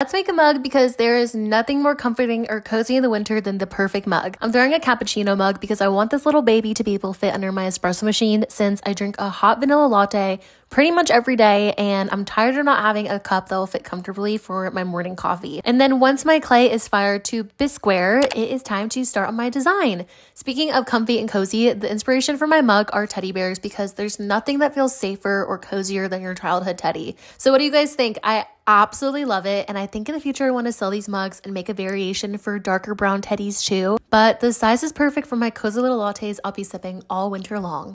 Let's make a mug because there is nothing more comforting or cozy in the winter than the perfect mug. I'm throwing a cappuccino mug because I want this little baby to be able to fit under my espresso machine since I drink a hot vanilla latte pretty much every day and I'm tired of not having a cup that will fit comfortably for my morning coffee. And then once my clay is fired to Bisqueware, it is time to start on my design. Speaking of comfy and cozy, the inspiration for my mug are teddy bears because there's nothing that feels safer or cozier than your childhood teddy. So what do you guys think? I absolutely love it. And I think in the future, I want to sell these mugs and make a variation for darker brown teddies too. But the size is perfect for my cozy little lattes I'll be sipping all winter long.